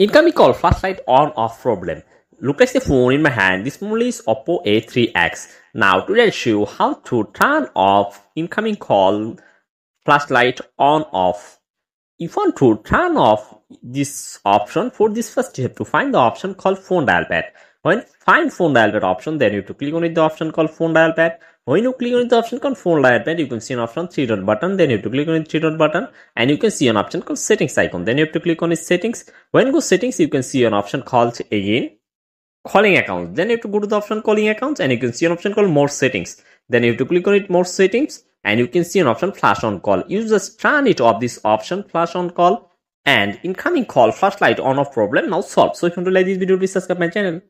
Incoming call flashlight on off problem. Look at the phone in my hand. This model is Oppo A3X. Now today I'll show you how to turn off incoming call flashlight on off. If you want to turn off this option, for this first you have to find the option called phone dial pad. When find phone dial pad option, then you have to click on it the option called phone dial pad. When you click on the option called phone dial pad, you can see an option three dot button. Then you have to click on the three dot button and you can see an option called settings icon. Then you have to click on its settings. When you go settings, you can see an option called again calling accounts. Then you have to go to the option calling accounts and you can see an option called more settings. Then you have to click on it more settings and you can see an option flash on call. You just turn it off this option flash on call and incoming call flashlight on off problem now solved. So if you want to like this video, please subscribe my channel.